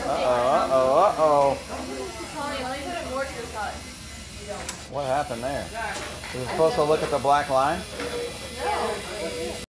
Uh oh, uh oh, uh oh. What happened there? we're supposed to look at the black line?